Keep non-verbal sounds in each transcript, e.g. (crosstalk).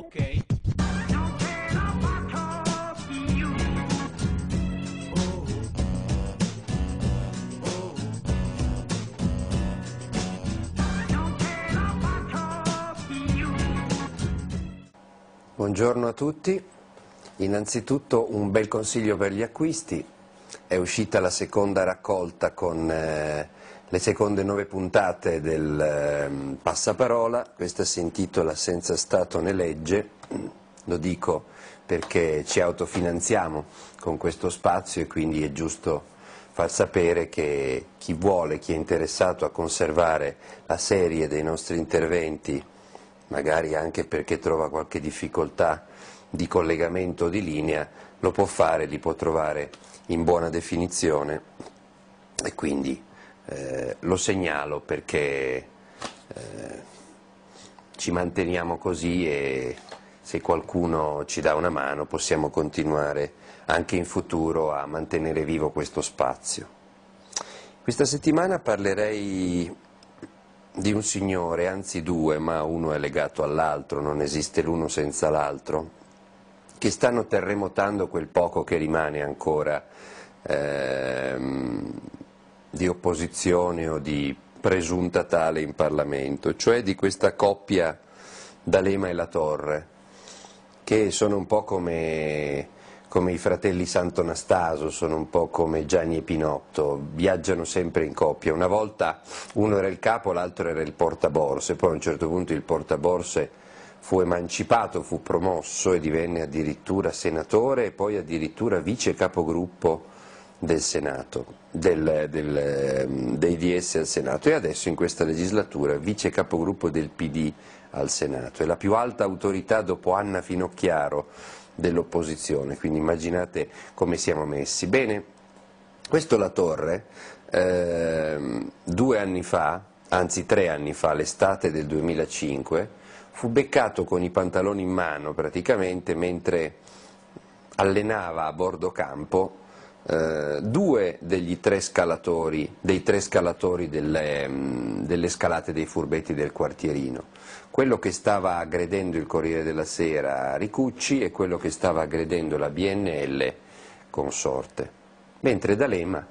Ok. Buongiorno a tutti, innanzitutto un bel consiglio per gli acquisti, è uscita la seconda raccolta con eh, le seconde nove puntate del eh, Passaparola, questa si intitola Senza Stato né legge, lo dico perché ci autofinanziamo con questo spazio e quindi è giusto far sapere che chi vuole, chi è interessato a conservare la serie dei nostri interventi magari anche perché trova qualche difficoltà di collegamento o di linea, lo può fare, li può trovare in buona definizione. E quindi eh, lo segnalo perché eh, ci manteniamo così e se qualcuno ci dà una mano possiamo continuare anche in futuro a mantenere vivo questo spazio. Questa settimana parlerei di un signore, anzi due, ma uno è legato all'altro, non esiste l'uno senza l'altro, che stanno terremotando quel poco che rimane ancora ehm, di opposizione o di presunta tale in Parlamento, cioè di questa coppia D'Alema e La Torre, che sono un po' come come i fratelli Sant'Anastaso, sono un po' come Gianni e Pinotto, viaggiano sempre in coppia. Una volta uno era il capo, l'altro era il portaborse, poi a un certo punto il portaborse fu emancipato, fu promosso e divenne addirittura senatore e poi addirittura vice capogruppo del Senato, del, del, dei DS al Senato e adesso in questa legislatura vice capogruppo del PD al Senato. È la più alta autorità dopo Anna Finocchiaro dell'opposizione, quindi immaginate come siamo messi. Bene, questo La Torre, eh, due anni fa, anzi tre anni fa, l'estate del 2005, fu beccato con i pantaloni in mano praticamente mentre allenava a bordo campo eh, due degli tre scalatori, dei tre scalatori delle, mh, delle scalate dei furbetti del quartierino, quello che stava aggredendo il Corriere della Sera Ricucci e quello che stava aggredendo la BNL Consorte, mentre D'Alema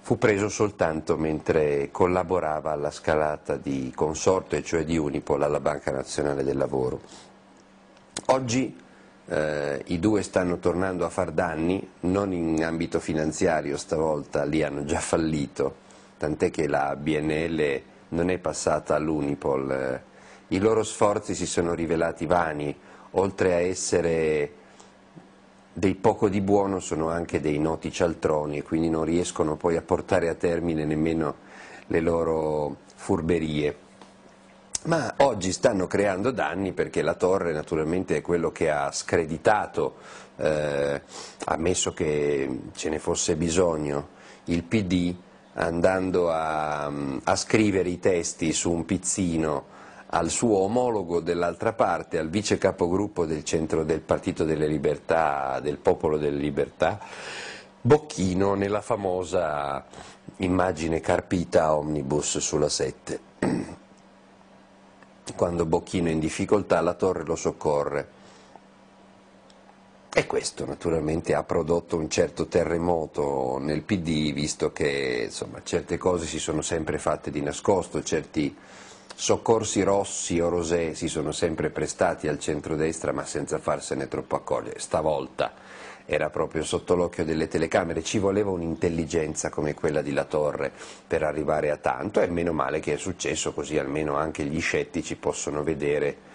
fu preso soltanto mentre collaborava alla scalata di Consorte, cioè di Unipol, alla Banca Nazionale del Lavoro. Oggi eh, i due stanno tornando a far danni, non in ambito finanziario stavolta, lì hanno già fallito, tant'è che la BNL non è passata all'Unipol. Eh, I loro sforzi si sono rivelati vani, oltre a essere dei poco di buono sono anche dei noti cialtroni e quindi non riescono poi a portare a termine nemmeno le loro furberie ma oggi stanno creando danni perché la torre naturalmente è quello che ha screditato, eh, ammesso che ce ne fosse bisogno, il PD andando a, a scrivere i testi su un pizzino al suo omologo dell'altra parte, al vice capogruppo del centro del Partito delle Libertà, del Popolo delle Libertà, Bocchino nella famosa immagine carpita omnibus sulla 7 quando Bocchino è in difficoltà la torre lo soccorre. E questo naturalmente ha prodotto un certo terremoto nel PD, visto che insomma, certe cose si sono sempre fatte di nascosto, certi soccorsi rossi o rosé si sono sempre prestati al centrodestra ma senza farsene troppo accogliere. Stavolta era proprio sotto l'occhio delle telecamere, ci voleva un'intelligenza come quella di La Torre per arrivare a tanto e meno male che è successo così almeno anche gli scettici possono vedere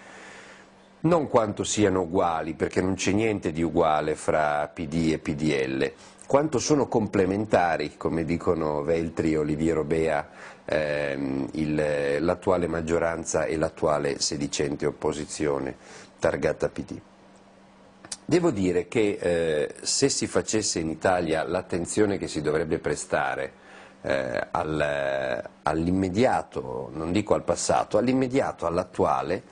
non quanto siano uguali, perché non c'è niente di uguale fra PD e PDL, quanto sono complementari, come dicono Veltri e Oliviero Bea, ehm, l'attuale maggioranza e l'attuale sedicente opposizione targata PD. Devo dire che eh, se si facesse in Italia l'attenzione che si dovrebbe prestare eh, al, all'immediato, non dico al passato, all'immediato, all'attuale,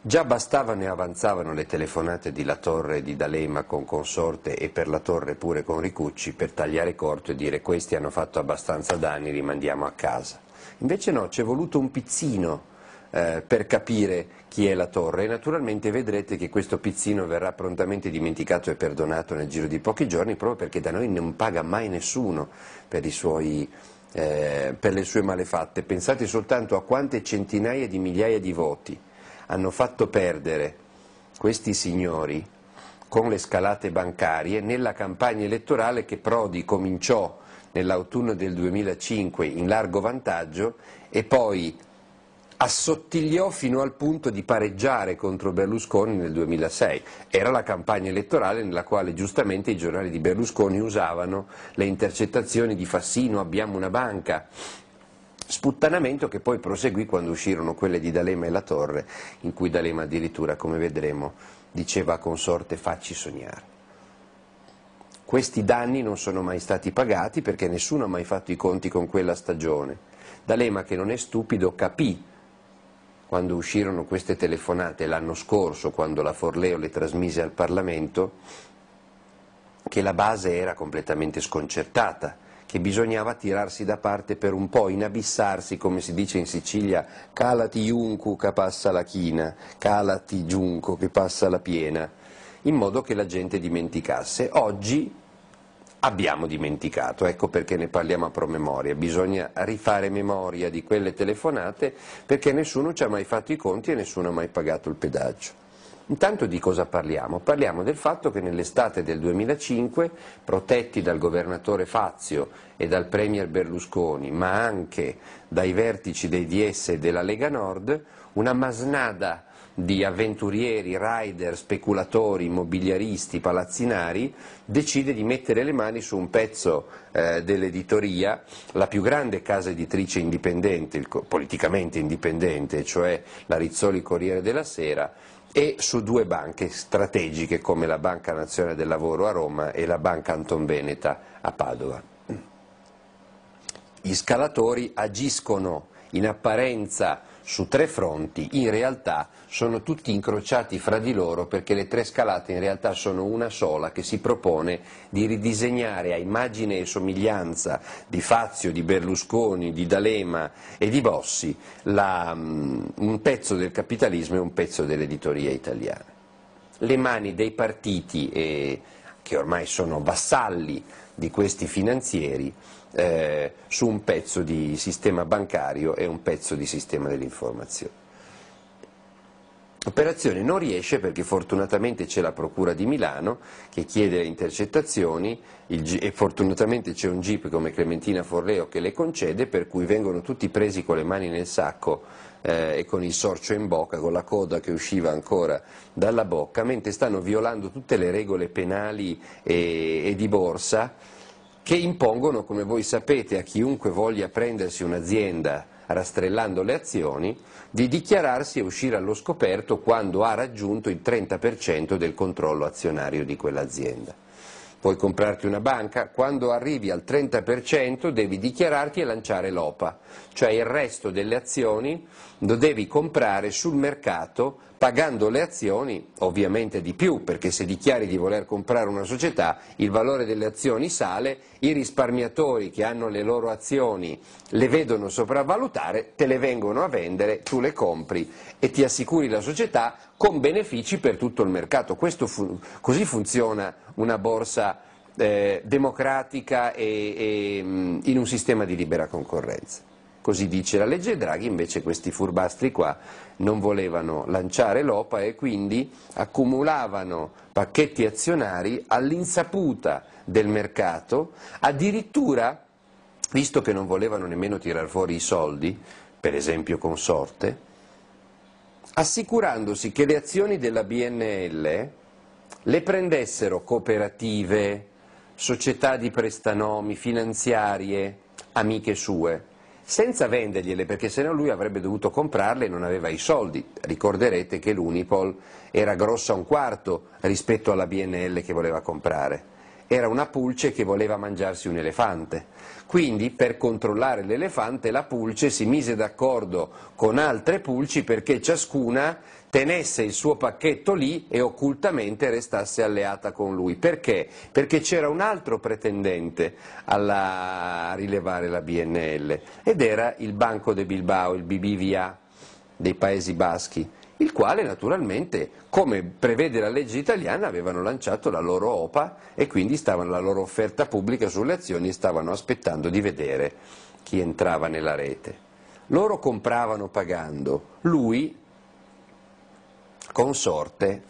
già bastavano e avanzavano le telefonate di La Torre e di D'Alema con Consorte e per La Torre pure con Ricucci per tagliare corto e dire questi hanno fatto abbastanza danni, rimandiamo a casa. Invece no, c'è voluto un pizzino eh, per capire chi è la torre e naturalmente vedrete che questo pizzino verrà prontamente dimenticato e perdonato nel giro di pochi giorni proprio perché da noi non paga mai nessuno per, suoi, eh, per le sue malefatte. Pensate soltanto a quante centinaia di migliaia di voti hanno fatto perdere questi signori con le scalate bancarie nella campagna elettorale che Prodi cominciò nell'autunno del 2005 in largo vantaggio e poi assottigliò fino al punto di pareggiare contro Berlusconi nel 2006. Era la campagna elettorale nella quale giustamente i giornali di Berlusconi usavano le intercettazioni di Fassino, abbiamo una banca, sputtanamento che poi proseguì quando uscirono quelle di D'Alema e La Torre, in cui D'Alema addirittura, come vedremo, diceva a consorte facci sognare. Questi danni non sono mai stati pagati perché nessuno ha mai fatto i conti con quella stagione. D'Alema, che non è stupido, capì quando uscirono queste telefonate l'anno scorso, quando la Forleo le trasmise al Parlamento, che la base era completamente sconcertata, che bisognava tirarsi da parte per un po', inabissarsi, come si dice in Sicilia, calati iuncu che passa la china, calati giunco che passa la piena in modo che la gente dimenticasse. Oggi abbiamo dimenticato, ecco perché ne parliamo a promemoria, bisogna rifare memoria di quelle telefonate perché nessuno ci ha mai fatto i conti e nessuno ha mai pagato il pedaggio. Intanto di cosa parliamo? Parliamo del fatto che nell'estate del 2005, protetti dal governatore Fazio e dal premier Berlusconi, ma anche dai vertici dei DS e della Lega Nord, una masnada di avventurieri, rider, speculatori, immobiliaristi, palazzinari, decide di mettere le mani su un pezzo eh, dell'editoria, la più grande casa editrice indipendente, il, politicamente indipendente, cioè la Rizzoli Corriere della Sera, e su due banche strategiche come la Banca Nazionale del Lavoro a Roma e la Banca Anton Veneta a Padova. Gli scalatori agiscono in apparenza su tre fronti, in realtà sono tutti incrociati fra di loro perché le tre scalate in realtà sono una sola che si propone di ridisegnare a immagine e somiglianza di Fazio, di Berlusconi, di D'Alema e di Bossi la, um, un pezzo del capitalismo e un pezzo dell'editoria italiana. Le mani dei partiti, eh, che ormai sono vassalli di questi finanzieri, eh, su un pezzo di sistema bancario e un pezzo di sistema dell'informazione. L'operazione non riesce perché fortunatamente c'è la Procura di Milano che chiede le intercettazioni e fortunatamente c'è un GIP come Clementina Forleo che le concede per cui vengono tutti presi con le mani nel sacco eh, e con il sorcio in bocca, con la coda che usciva ancora dalla bocca, mentre stanno violando tutte le regole penali e, e di borsa che impongono, come voi sapete, a chiunque voglia prendersi un'azienda rastrellando le azioni, di dichiararsi e uscire allo scoperto quando ha raggiunto il 30% del controllo azionario di quell'azienda. Puoi comprarti una banca, quando arrivi al 30% devi dichiararti e lanciare l'OPA, cioè il resto delle azioni lo devi comprare sul mercato pagando le azioni ovviamente di più, perché se dichiari di voler comprare una società il valore delle azioni sale, i risparmiatori che hanno le loro azioni le vedono sopravvalutare, te le vengono a vendere, tu le compri e ti assicuri la società con benefici per tutto il mercato. Fu così funziona una borsa eh, democratica e, e in un sistema di libera concorrenza. Così dice la legge Draghi, invece questi furbastri qua non volevano lanciare l'OPA e quindi accumulavano pacchetti azionari all'insaputa del mercato, addirittura, visto che non volevano nemmeno tirar fuori i soldi, per esempio con sorte, assicurandosi che le azioni della BNL le prendessero cooperative, società di prestanomi, finanziarie, amiche sue, senza vendergliele perché sennò lui avrebbe dovuto comprarle e non aveva i soldi. Ricorderete che l'Unipol era grossa un quarto rispetto alla BNL che voleva comprare. Era una pulce che voleva mangiarsi un elefante. Quindi per controllare l'elefante la pulce si mise d'accordo con altre pulci perché ciascuna tenesse il suo pacchetto lì e occultamente restasse alleata con lui. Perché? Perché c'era un altro pretendente alla... a rilevare la BNL ed era il Banco de Bilbao, il BBVA, dei Paesi Baschi, il quale naturalmente, come prevede la legge italiana, avevano lanciato la loro OPA e quindi stavano la loro offerta pubblica sulle azioni e stavano aspettando di vedere chi entrava nella rete. Loro compravano pagando, lui, consorte,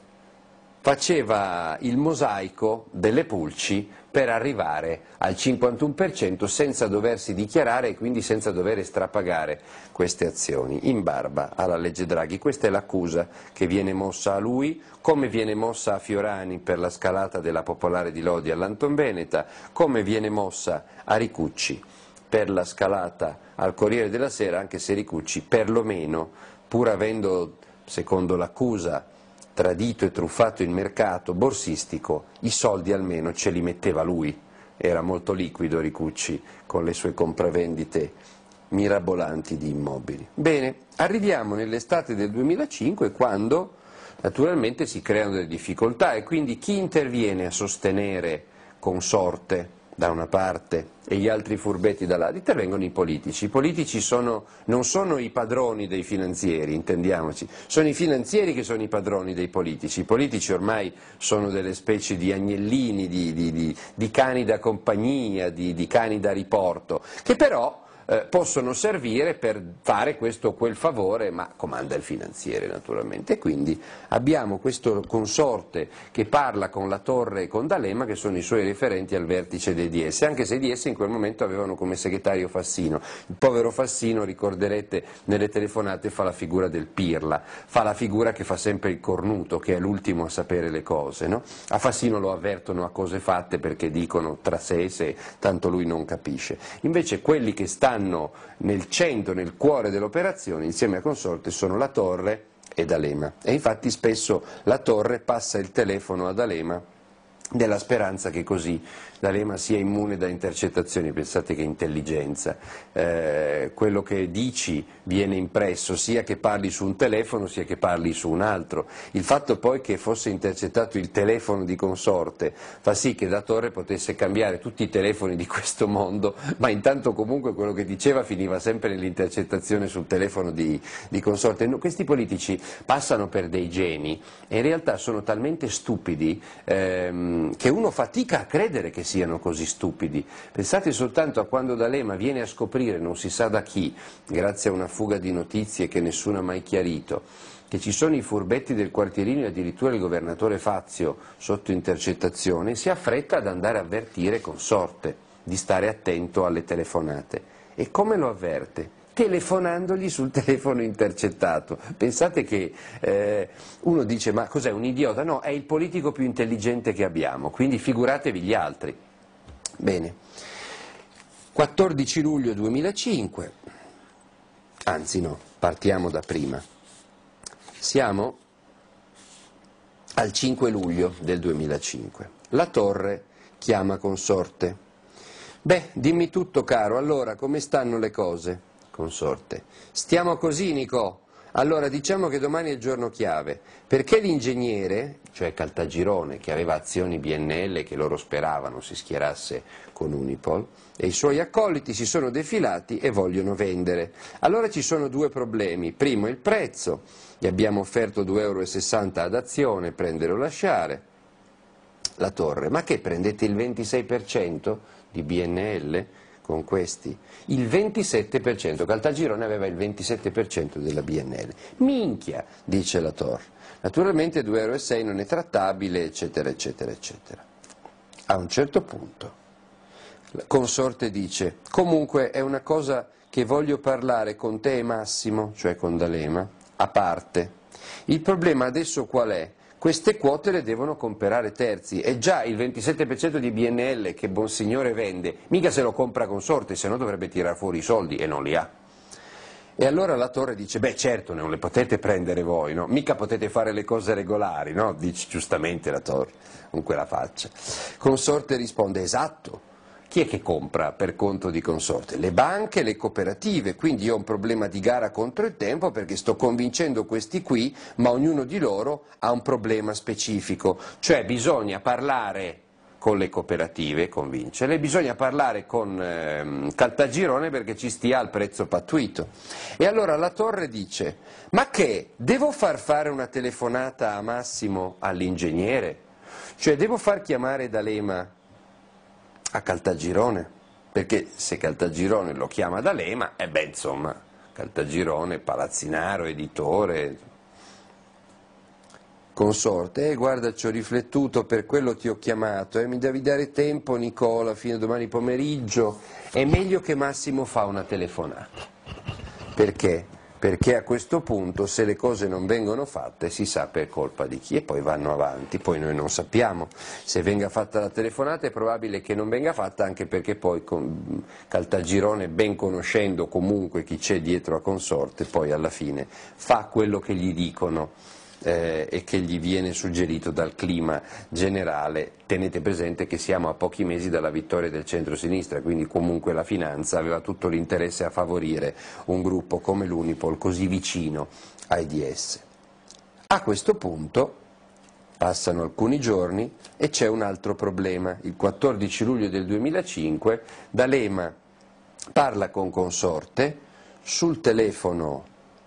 faceva il mosaico delle pulci per arrivare al 51% senza doversi dichiarare e quindi senza dover strapagare queste azioni, in barba alla legge Draghi. Questa è l'accusa che viene mossa a lui, come viene mossa a Fiorani per la scalata della Popolare di Lodi all'Anton Veneta, come viene mossa a Ricucci per la scalata al Corriere della Sera, anche se Ricucci perlomeno, pur avendo, secondo l'accusa, tradito e truffato il mercato borsistico, i soldi almeno ce li metteva lui. Era molto liquido Ricucci con le sue compravendite mirabolanti di immobili. Bene, arriviamo nell'estate del 2005 quando naturalmente si creano delle difficoltà e quindi chi interviene a sostenere Consorte da una parte e gli altri furbetti dall'altra, intervengono i politici. I politici sono, non sono i padroni dei finanzieri, intendiamoci, sono i finanzieri che sono i padroni dei politici. I politici ormai sono delle specie di agnellini, di, di, di, di cani da compagnia, di cani da riporto, che però eh, possono servire per fare questo o quel favore, ma comanda il finanziere naturalmente. Quindi abbiamo questo consorte che parla con la Torre e con D'Alema, che sono i suoi referenti al vertice dei DS, anche se i DS in quel momento avevano come segretario Fassino. Il povero Fassino, ricorderete, nelle telefonate fa la figura del pirla, fa la figura che fa sempre il cornuto, che è l'ultimo a sapere le cose. No? A Fassino lo avvertono a cose fatte perché dicono tra sé e sé, tanto lui non capisce. Invece quelli che stanno stanno nel centro, nel cuore dell'operazione, insieme a Consorte, sono la Torre e D'Alema. E infatti spesso la Torre passa il telefono ad D'Alema della speranza che così D'Alema sia immune da intercettazioni, pensate che intelligenza, eh, quello che dici viene impresso sia che parli su un telefono sia che parli su un altro, il fatto poi che fosse intercettato il telefono di consorte fa sì che da Torre potesse cambiare tutti i telefoni di questo mondo, ma intanto comunque quello che diceva finiva sempre nell'intercettazione sul telefono di, di consorte. No, questi politici passano per dei geni e in realtà sono talmente stupidi ehm, che uno fatica a credere che siano così stupidi. Pensate soltanto a quando D'Alema viene a scoprire, non si sa da chi, grazie a una fuga di notizie che nessuno ha mai chiarito, che ci sono i furbetti del quartierino e addirittura il governatore Fazio sotto intercettazione, si affretta ad andare a avvertire Consorte di stare attento alle telefonate. E come lo avverte? Telefonandogli sul telefono intercettato. Pensate che eh, uno dice ma cos'è un idiota? No, è il politico più intelligente che abbiamo, quindi figuratevi gli altri. Bene, 14 luglio 2005, anzi no, partiamo da prima. Siamo al 5 luglio del 2005. La torre chiama consorte. Beh, dimmi tutto caro, allora come stanno le cose? Consorte. Stiamo così, Nico. Allora diciamo che domani è il giorno chiave, perché l'ingegnere, cioè Caltagirone, che aveva azioni BNL che loro speravano si schierasse con Unipol, e i suoi accoliti si sono defilati e vogliono vendere. Allora ci sono due problemi. Primo il prezzo, gli abbiamo offerto 2,60 euro ad azione, prendere o lasciare. La torre, ma che prendete il 26% di BNL? Con questi il 27%, Caltagirone aveva il 27% della BNL. Minchia, dice la Tor. Naturalmente 2,6 euro non è trattabile, eccetera, eccetera, eccetera. A un certo punto, la consorte dice, comunque è una cosa che voglio parlare con te e Massimo, cioè con D'Alema, a parte. Il problema adesso qual è? Queste quote le devono comprare terzi e già il 27% di BNL che Bonsignore vende, mica se lo compra consorte, se no dovrebbe tirare fuori i soldi e non li ha. E allora la torre dice, beh certo non le potete prendere voi, no? mica potete fare le cose regolari, no? dice giustamente la torre, con quella faccia. Consorte risponde, esatto, chi è che compra per conto di consorte? Le banche, le cooperative, quindi ho un problema di gara contro il tempo perché sto convincendo questi qui, ma ognuno di loro ha un problema specifico, cioè bisogna parlare con le cooperative, convincerle, bisogna parlare con eh, Caltagirone perché ci stia al prezzo pattuito. E allora la Torre dice, ma che, devo far fare una telefonata a Massimo all'ingegnere? Cioè devo far chiamare D'Alema a Caltagirone? Perché se Caltagirone lo chiama D'Alema, e eh beh insomma, Caltagirone, palazzinaro, editore, consorte, eh, guarda ci ho riflettuto, per quello ti ho chiamato, eh, mi devi dare tempo Nicola fino a domani pomeriggio, è meglio che Massimo fa una telefonata. Perché? Perché a questo punto se le cose non vengono fatte si sa per colpa di chi e poi vanno avanti, poi noi non sappiamo. Se venga fatta la telefonata è probabile che non venga fatta anche perché poi Caltagirone ben conoscendo comunque chi c'è dietro a consorte poi alla fine fa quello che gli dicono eh, e che gli viene suggerito dal clima generale. Tenete presente che siamo a pochi mesi dalla vittoria del centro-sinistra, quindi comunque la finanza aveva tutto l'interesse a favorire un gruppo come l'Unipol così vicino ai DS. A questo punto passano alcuni giorni e c'è un altro problema. Il 14 luglio del 2005 D'Alema parla con Consorte sul telefono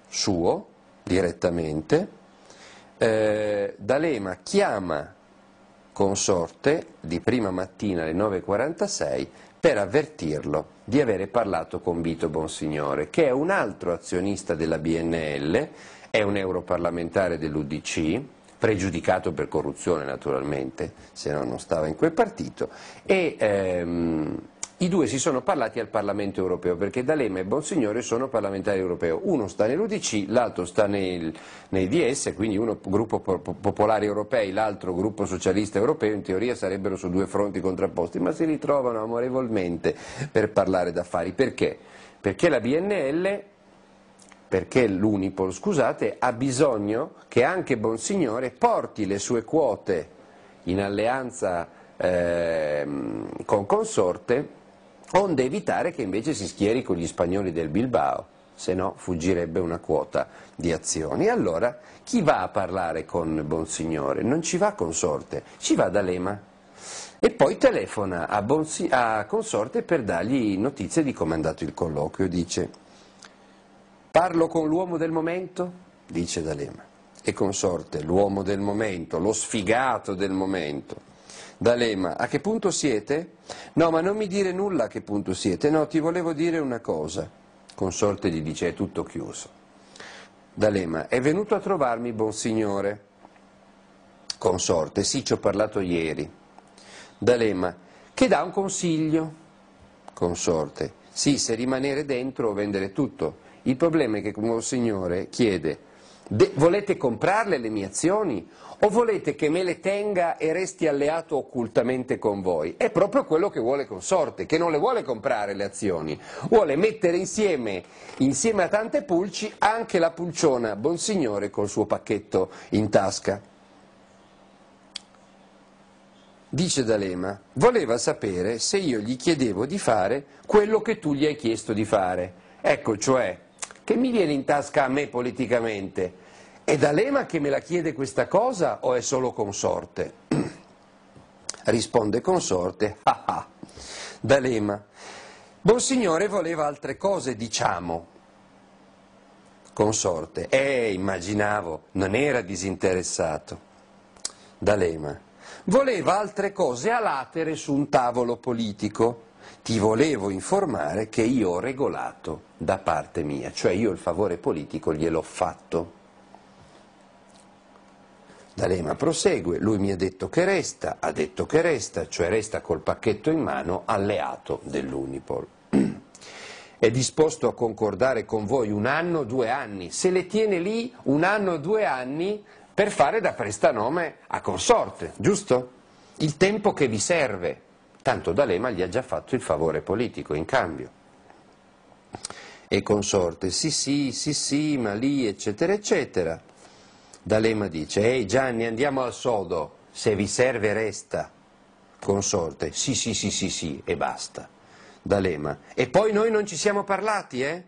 suo direttamente eh, D'Alema chiama Consorte di prima mattina alle 9.46 per avvertirlo di avere parlato con Vito Bonsignore, che è un altro azionista della BNL, è un europarlamentare dell'UDC, pregiudicato per corruzione naturalmente, se no non stava in quel partito, e ehm, i due si sono parlati al Parlamento europeo perché D'Alema e Bonsignore sono parlamentari europei. Uno sta nell'UDC, l'altro sta nel, nei DS, quindi uno gruppo popolare europei, l'altro gruppo socialista europeo, in teoria sarebbero su due fronti contrapposti, ma si ritrovano amorevolmente per parlare d'affari. Perché? Perché la BNL perché l'Unipol, scusate, ha bisogno che anche Bonsignore porti le sue quote in alleanza eh, con Consorte onde evitare che invece si schieri con gli spagnoli del Bilbao, se no fuggirebbe una quota di azioni. Allora chi va a parlare con Bonsignore? Non ci va Consorte, ci va D'Alema. E poi telefona a, Bonsi a Consorte per dargli notizie di come è andato il colloquio. Dice, parlo con l'uomo del momento? Dice D'Alema. E Consorte, l'uomo del momento, lo sfigato del momento D'Alema, a che punto siete? No, ma non mi dire nulla a che punto siete, no, ti volevo dire una cosa. Consorte gli dice, è tutto chiuso. D'Alema, è venuto a trovarmi, buon signore. Consorte, sì, ci ho parlato ieri. D'Alema, che dà un consiglio. Consorte, sì, se rimanere dentro o vendere tutto. Il problema è che, buon signore, chiede De volete comprarle le mie azioni o volete che me le tenga e resti alleato occultamente con voi? È proprio quello che vuole Consorte, che non le vuole comprare le azioni, vuole mettere insieme, insieme a tante pulci, anche la pulciona Bonsignore col suo pacchetto in tasca. Dice D'Alema, voleva sapere se io gli chiedevo di fare quello che tu gli hai chiesto di fare. Ecco, cioè, che mi viene in tasca a me politicamente? È D'Alema che me la chiede questa cosa o è solo consorte? (clears throat) Risponde consorte, (laughs) ah ah, D'Alema. Bonsignore voleva altre cose, diciamo. Consorte, eh, immaginavo, non era disinteressato. D'Alema, voleva altre cose a latere su un tavolo politico ti volevo informare che io ho regolato da parte mia, cioè io il favore politico gliel'ho fatto. D'Alema prosegue, lui mi ha detto che resta, ha detto che resta, cioè resta col pacchetto in mano alleato dell'Unipol. (clears throat) È disposto a concordare con voi un anno, due anni, se le tiene lì un anno, due anni per fare da prestanome a consorte, giusto? Il tempo che vi serve tanto D'Alema gli ha già fatto il favore politico in cambio. E consorte, sì sì, sì sì, ma lì, eccetera, eccetera. D'Alema dice, ehi Gianni, andiamo al sodo, se vi serve resta. Consorte, sì sì sì sì sì, e basta. D'Alema, e poi noi non ci siamo parlati, eh?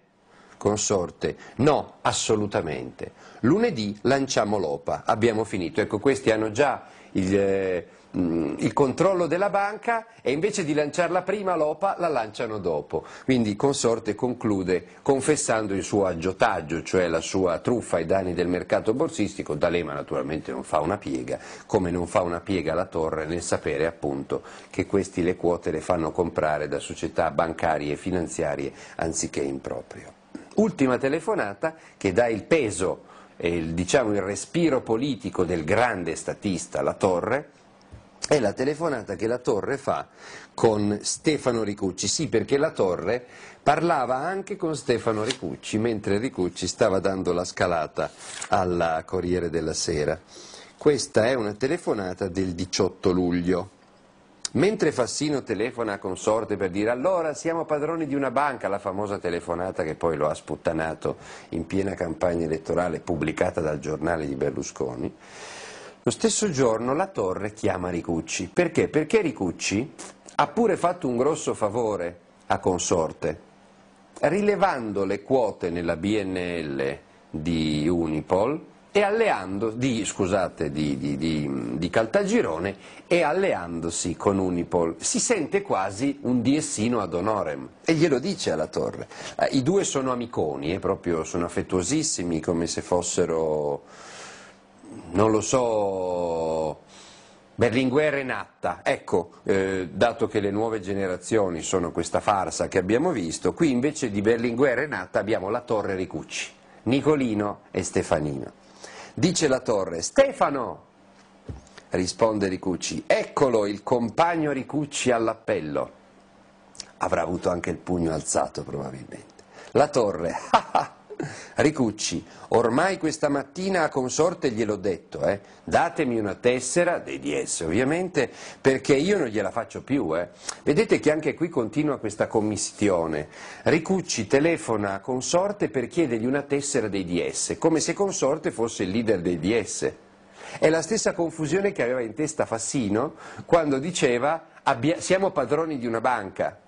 Consorte, no, assolutamente. lunedì lanciamo l'OPA, abbiamo finito. Ecco, questi hanno già il, eh, il controllo della banca e invece di lanciarla prima l'OPA la lanciano dopo. Quindi Consorte conclude confessando il suo aggiotaggio, cioè la sua truffa ai danni del mercato borsistico. D'Alema naturalmente non fa una piega, come non fa una piega la Torre nel sapere appunto che questi le quote le fanno comprare da società bancarie e finanziarie anziché in proprio. Ultima telefonata che dà il peso e il, diciamo, il respiro politico del grande statista La Torre, è la telefonata che la Torre fa con Stefano Ricucci. Sì, perché la Torre parlava anche con Stefano Ricucci, mentre Ricucci stava dando la scalata alla Corriere della Sera. Questa è una telefonata del 18 luglio. Mentre Fassino telefona a consorte per dire allora siamo padroni di una banca, la famosa telefonata che poi lo ha sputtanato in piena campagna elettorale pubblicata dal giornale di Berlusconi, lo stesso giorno la Torre chiama Ricucci. Perché? Perché Ricucci ha pure fatto un grosso favore a consorte, rilevando le quote nella BNL di Unipol e alleando, di, scusate, di, di, di, Caltagirone e alleandosi con Unipol. Si sente quasi un diessino ad honorem e glielo dice alla torre. Eh, I due sono amiconi, eh, proprio, sono affettuosissimi come se fossero, non lo so, Berlinguer e Natta. Ecco, eh, dato che le nuove generazioni sono questa farsa che abbiamo visto, qui invece di Berlinguer e Natta abbiamo la torre Ricucci, Nicolino e Stefanino. Dice la torre, Stefano! Risponde Ricucci, eccolo il compagno Ricucci all'appello. Avrà avuto anche il pugno alzato probabilmente. La torre, (laughs) ah ah! Ricucci, ormai questa mattina a consorte gliel'ho detto, eh, datemi una tessera, dei DS ovviamente, perché io non gliela faccio più. Eh. Vedete che anche qui continua questa commissione. Ricucci telefona a consorte per chiedergli una tessera dei DS, come se consorte fosse il leader dei DS. È la stessa confusione che aveva in testa Fassino quando diceva siamo padroni di una banca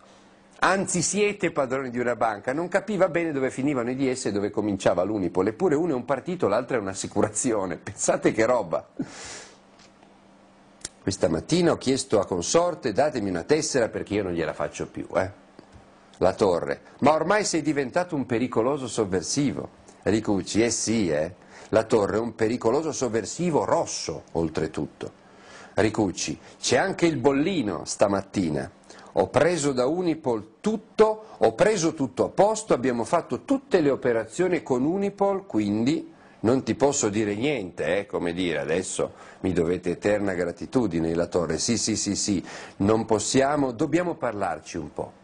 anzi siete padroni di una banca, non capiva bene dove finivano i DS e dove cominciava l'Unipol, eppure uno è un partito, l'altro è un'assicurazione, pensate che roba. Questa mattina ho chiesto a consorte datemi una tessera perché io non gliela faccio più, eh? La torre, ma ormai sei diventato un pericoloso sovversivo. Ricucci, eh sì, eh? La torre è un pericoloso sovversivo rosso, oltretutto. Ricucci, c'è anche il bollino stamattina ho preso da Unipol tutto, ho preso tutto a posto, abbiamo fatto tutte le operazioni con Unipol, quindi non ti posso dire niente, eh, come dire, adesso mi dovete eterna gratitudine, la torre, sì, sì, sì, sì, non possiamo, dobbiamo parlarci un po'.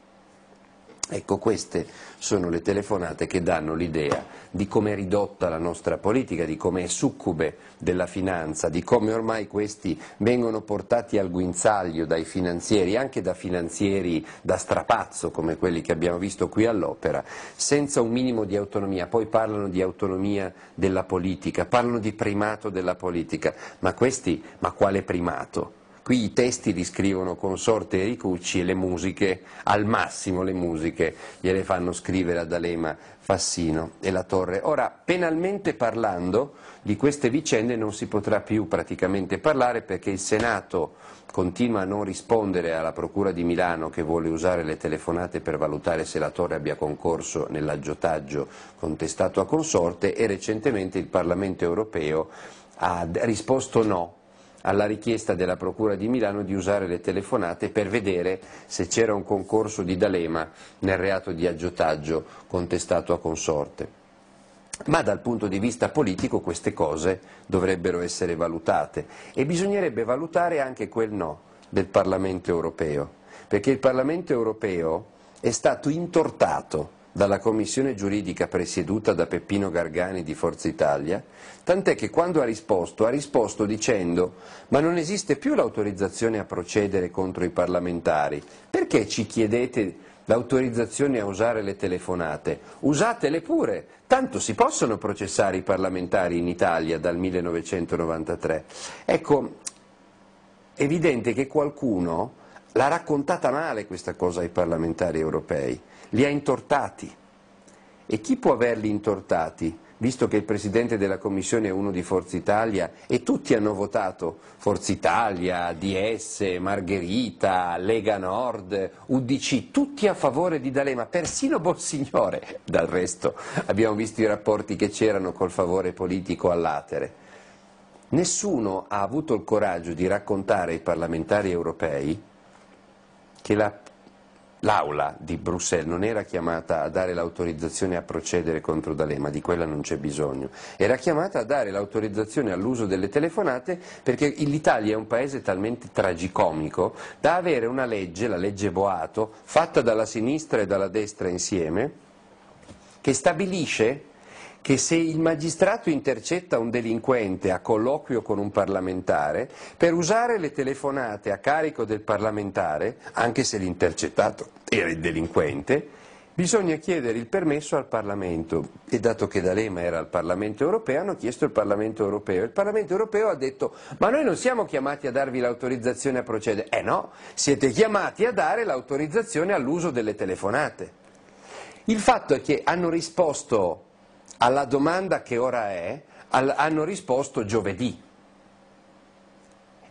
Ecco, queste sono le telefonate che danno l'idea di come è ridotta la nostra politica, di come è succube della finanza, di come ormai questi vengono portati al guinzaglio dai finanzieri, anche da finanzieri da strapazzo come quelli che abbiamo visto qui all'opera, senza un minimo di autonomia. Poi parlano di autonomia della politica, parlano di primato della politica, ma questi, ma quale primato? Qui i testi li scrivono Consorte e Ricucci e le musiche, al massimo le musiche, gliele fanno scrivere ad Alema, Fassino e La Torre. Ora, penalmente parlando, di queste vicende non si potrà più praticamente parlare perché il Senato continua a non rispondere alla Procura di Milano che vuole usare le telefonate per valutare se la Torre abbia concorso nell'aggiotaggio contestato a consorte e recentemente il Parlamento europeo ha risposto no alla richiesta della Procura di Milano di usare le telefonate per vedere se c'era un concorso di D'Alema nel reato di aggiotaggio contestato a consorte. Ma dal punto di vista politico queste cose dovrebbero essere valutate e bisognerebbe valutare anche quel no del Parlamento europeo, perché il Parlamento europeo è stato intortato dalla commissione giuridica presieduta da Peppino Gargani di Forza Italia, tant'è che quando ha risposto, ha risposto dicendo ma non esiste più l'autorizzazione a procedere contro i parlamentari, perché ci chiedete l'autorizzazione a usare le telefonate? Usatele pure, tanto si possono processare i parlamentari in Italia dal 1993. Ecco, è evidente che qualcuno l'ha raccontata male questa cosa ai parlamentari europei li ha intortati. E chi può averli intortati? visto che il Presidente della Commissione è uno di Forza Italia e tutti hanno votato Forza Italia, DS, Margherita, Lega Nord, UDC, tutti a favore di D'Alema, persino Bolsignore, dal resto abbiamo visto i rapporti che c'erano col favore politico all'atere. Nessuno ha avuto il coraggio di raccontare ai parlamentari europei che la L'Aula di Bruxelles non era chiamata a dare l'autorizzazione a procedere contro D'Alema, di quella non c'è bisogno, era chiamata a dare l'autorizzazione all'uso delle telefonate perché l'Italia è un paese talmente tragicomico da avere una legge, la legge Boato, fatta dalla sinistra e dalla destra insieme, che stabilisce che se il magistrato intercetta un delinquente a colloquio con un parlamentare, per usare le telefonate a carico del parlamentare, anche se l'intercettato era il delinquente, bisogna chiedere il permesso al Parlamento e dato che D'Alema era al Parlamento europeo hanno chiesto il Parlamento europeo. Il Parlamento europeo ha detto ma noi non siamo chiamati a darvi l'autorizzazione a procedere. Eh no, siete chiamati a dare l'autorizzazione all'uso delle telefonate. Il fatto è che hanno risposto alla domanda che ora è, al, hanno risposto giovedì.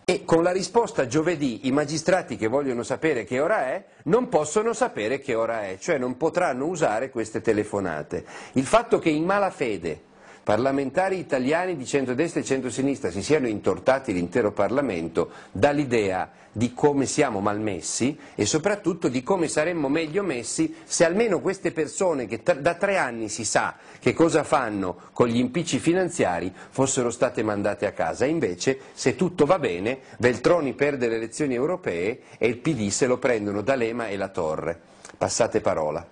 E con la risposta giovedì i magistrati che vogliono sapere che ora è non possono sapere che ora è, cioè non potranno usare queste telefonate. Il fatto che in malafede parlamentari italiani di centrodestra e centrosinistra si siano intortati l'intero Parlamento dà l'idea di come siamo malmessi e soprattutto di come saremmo meglio messi se almeno queste persone che da tre anni si sa che cosa fanno con gli impicci finanziari fossero state mandate a casa. Invece, se tutto va bene, Veltroni perde le elezioni europee e il PD se lo prendono D'Alema e la Torre. Passate parola.